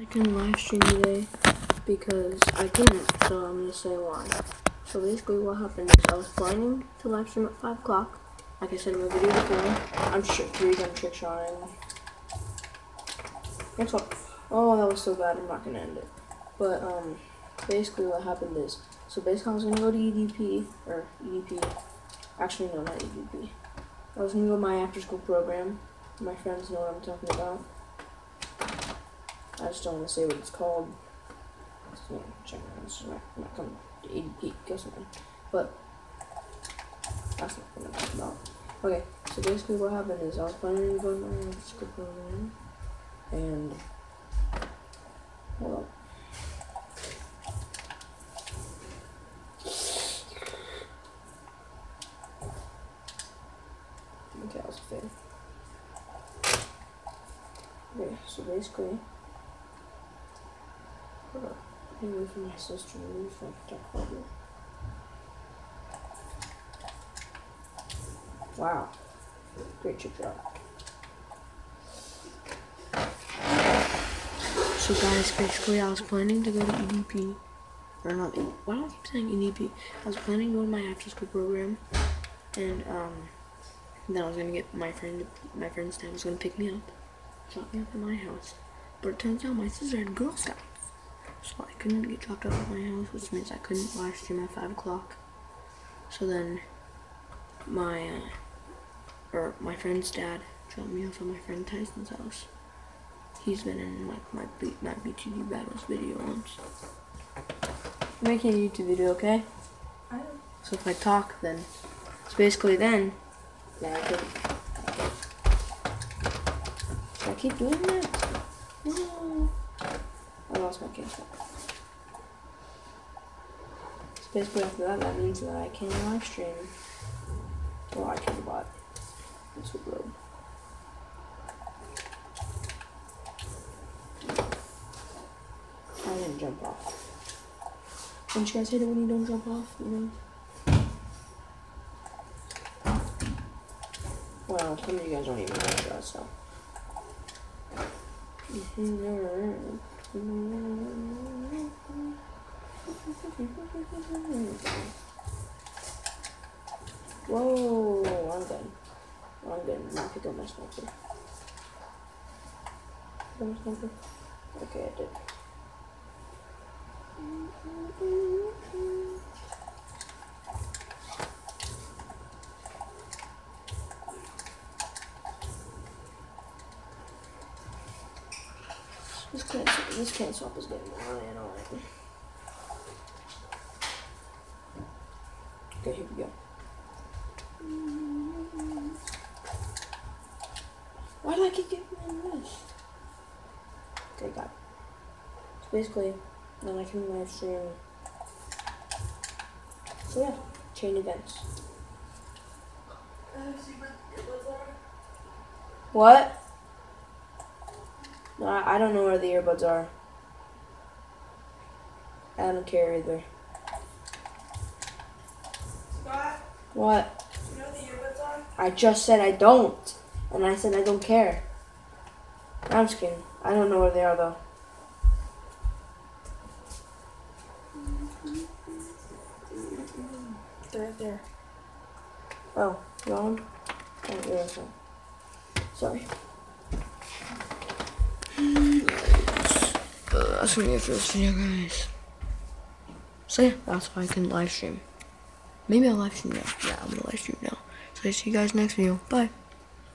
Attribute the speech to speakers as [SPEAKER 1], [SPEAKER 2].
[SPEAKER 1] I can live stream today because I couldn't, so I'm gonna say why. So basically what happened is I was planning to live stream at 5 o'clock. Like I said in my video before. I'm sure three gun trick shot. Guess what? Oh, that was so bad. I'm not gonna end it. But um, basically what happened is, so basically I was gonna go to EDP or EDP. Actually, no, not EDP. I was gonna go to my after school program. My friends know what I'm talking about. I just don't want to say what it's called. So, check this is not, coming to ADP, guess what? But that's not what I'm talking about. Okay, so basically what happened is I was planning to go to my school program and hold up. Okay, that was a. Okay, so basically Up. Anyway, from my sister, let me find talk about you. Wow. Great shot. So guys, basically I was planning to go to EDP. Or not, why do I keep saying EDP? I was planning to go to my after school program. And um, then I was gonna get my friend, my friend's dad was gonna pick me up. Drop me up at my house. But it turns out my sister had Girl Scouts. So I couldn't get dropped off at my house, which means I couldn't live stream at 5 o'clock. So then my, uh, or my friend's dad dropped me off at my friend Tyson's house. He's been in like my, B my BTV battles video once. I'm making a YouTube video, okay? So if I talk, then, so basically then, yeah, I could. I keep doing that? No. I lost my camera. So basically after that, that means that I can live stream. Well, I can bot. This will load. I didn't jump off. Don't you guys hate it when you don't jump off? You know? Well, some of you guys don't even know that, so. Mm-hmm, Whoa, I'm done. I'm done. Now pick up my sniper. My sniper. Okay, I did. This can't this can't swap is getting really annoying. Okay, here we go. Why do I keep getting this? Okay, got it. So basically, then I can live stream. So yeah, chain events. What? No, I I don't know where the earbuds are. I don't care either.
[SPEAKER 2] Scott,
[SPEAKER 1] What?
[SPEAKER 2] you know the earbuds are?
[SPEAKER 1] I just said I don't. And I said I don't care. I'm just kidding. I don't know where they are though.
[SPEAKER 2] They're right there.
[SPEAKER 1] Oh, you want them? Oh, yeah, that's fine. Sorry. That's gonna be it for this video, guys. So yeah, that's why I can live stream. Maybe I'll live stream now. Yeah, I'm gonna live stream now. So I see you guys next video. Bye.